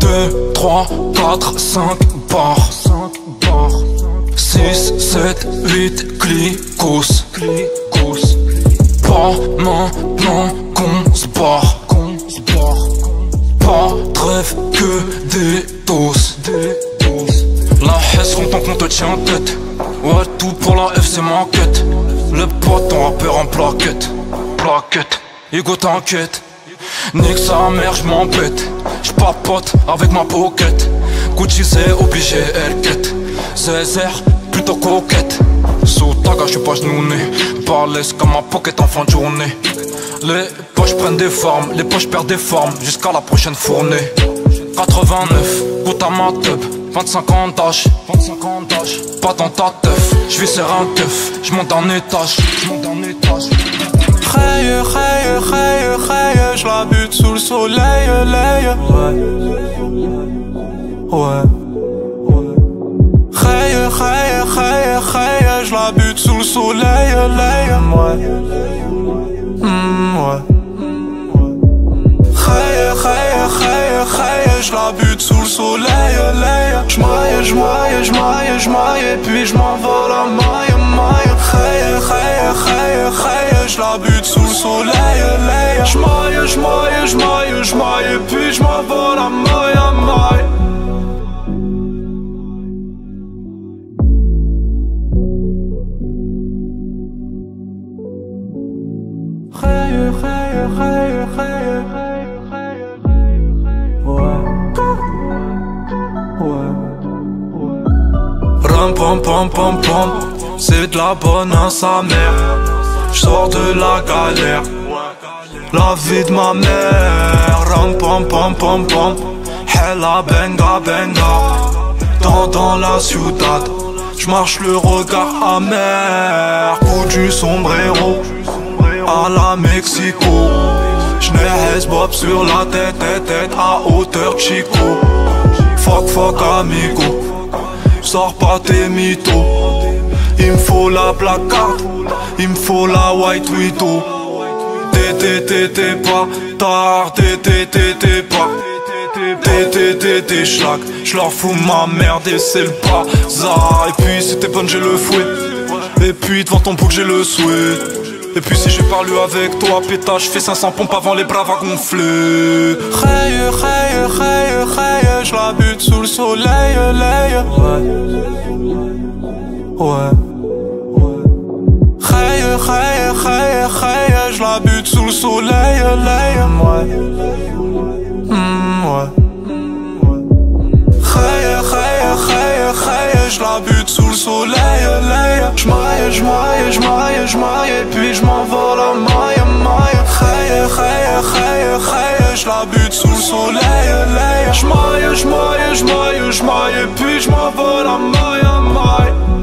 Deux, trois, quatre, cinq barres 6, 7, 8, clicos Pas maintenant qu'on se barre Que des doses La hesse content qu'on te tient en tête. Ouais tout pour la F c'est ma quête. Le pote ton rappeur en plaquette. Plaquette. Ego t'inquiète. Nique sa mère j'm'embête J'papote avec ma pocket. Gucci c'est obligé elle quête. Césaire plutôt coquette. Sous taga j'suis pas genouné Balèze comme ma pocket en fin de journée. Les poches prennent des formes. Les poches perdent des formes. Jusqu'à la prochaine fournée 89, goûte à ma tub 25 ans d'âge, 25 ans d'âge Pas dans ta teuf, j'vais serrer un keuf J'monte en étage, j'monte en étage hey, je la bute sous le soleil. Ouais. Ouais. Hey, hey, hey, hey, je la bute sous le soleil. Ouais. Mm, ouais. Puis j'm'envole à maille, maille. Hey, hey, hey, hey, je la bute sous le soleil, lay. J'maille, j'maille, j'maille, j'maille, puis j'm'envole à maille, à maille. Hey, hey, hey, hey, hey, Ram pam pam pam pam, c'est de la bonne à sa mère. J'sors de la galère, la vie de ma mère. Ram pam pam pam pam, hella benga benga. Dans, dans la ciudad, j'marche le regard amer. Coup du sombrero, à la Mexico. J'n'ai bob sur la tête, tête, tête à hauteur Chico. Fuck, fuck, amigo. Sors pas tes mythos. Il me faut la placard, il me faut la white widow. T'es, pas tard, t'es, pas. T'es, t'es schlack, j'leur fous ma merde et c'est le bazar. Et puis si t'es bonne, j'ai le fouet. Et puis devant ton bouc, j'ai le souhait. Et puis si j'ai parlé avec toi, pétage, fais 500 pompes avant les bras à gonfler. Hey, hey, hey, hey, je la bute sous le soleil, lay. Ouais. Ouais. Hey, hey, hey, hey, je la bute sous le soleil, lay. Ouais. Mm, ouais. Hey, hey, hey, hey, je la bute sous le soleil. J'maille, j'maille, j'maille, j'maille, puis j'm'envole à maille, maille. Hey, hey, hey, hey, je bute sous le soleil, lay. J'maille, j'maille, j'maille, j'maille, puis j'm'envole à maille.